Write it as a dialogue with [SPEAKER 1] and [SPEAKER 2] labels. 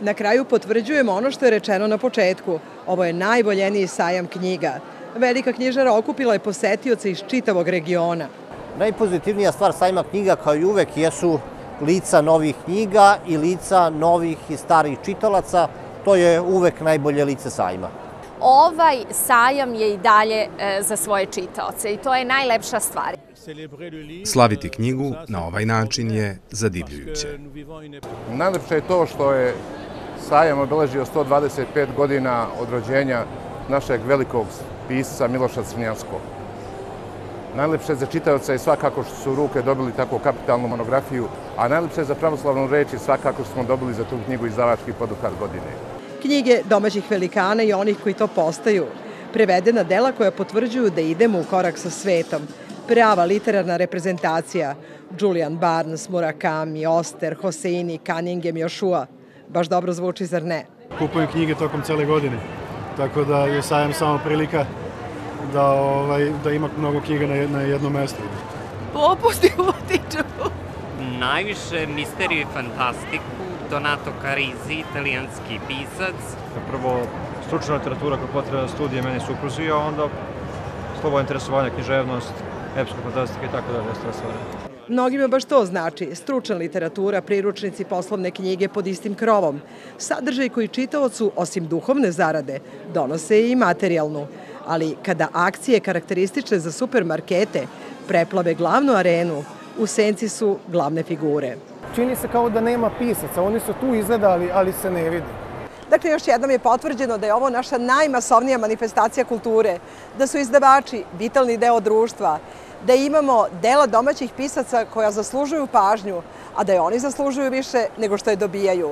[SPEAKER 1] Na kraju potvrđujemo ono što je rečeno na početku. Ovo je najboljeniji sajam knjiga. Velika knjižara okupila je posetioce iz čitavog regiona.
[SPEAKER 2] Najpozitivnija stvar sajma knjiga kao i uvek jesu lica novih knjiga i lica novih i starih čitalaca. To je uvek najbolje lice sajma.
[SPEAKER 3] Ovaj sajam je i dalje e, za svoje čitaoce i to je najlepša stvar.
[SPEAKER 4] Slaviti knjigu na ovaj način je zadivljujuće.
[SPEAKER 5] Najlepše je to što je sajam obeležio 125 godina od rođenja našeg velikog pisca Miloša Crnjanskog. Najlepše za čitavca je svakako što su ruke dobili tako kapitalnu monografiju, a najlepše za pravoslavnu reč je svakako što smo dobili za tu knjigu izdavački poduhvat godine.
[SPEAKER 1] Knjige domaćih velikana i onih koji to postaju. Prevedena dela koja potvrđuju da idemo u korak sa svetom. Prava literarna reprezentacija. Julian Barnes, Murakami, Oster, Hoseini, Cunningham, Joshua. Baš dobro zvuči, zar ne?
[SPEAKER 6] Kupujem knjige tokom cele godine, tako da je sajam samo prilika da, ovaj, da ima mnogo knjiga na, na jednom mestu.
[SPEAKER 7] Popusti utiču.
[SPEAKER 8] Najviše misteriju i fantastiku, Donato Carisi, italijanski pisac.
[SPEAKER 9] Prvo, stručna literatura koja potrebna studije meni supruzi, a onda slovo interesovanja, književnost, epska fantastika i tako dalje, ostale stvari.
[SPEAKER 1] Mnogima baš to znači. Stručna literatura, priručnici, poslovne knjige pod istim krovom. Sadržaj koji čitaocu, osim duhovne zarade, donose i materijalnu. Ali kada akcije karakteristične za supermarkete preplave glavnu arenu, u senci su glavne figure.
[SPEAKER 10] Čini se kao da nema pisaca, oni su tu izgledali, ali se ne vidi.
[SPEAKER 1] Dakle, još jednom je potvrđeno da je ovo naša najmasovnija manifestacija kulture, da su izdavači vitalni deo društva, da imamo dela domaćih pisaca koja zaslužuju pažnju, a da je oni zaslužuju više nego što je dobijaju.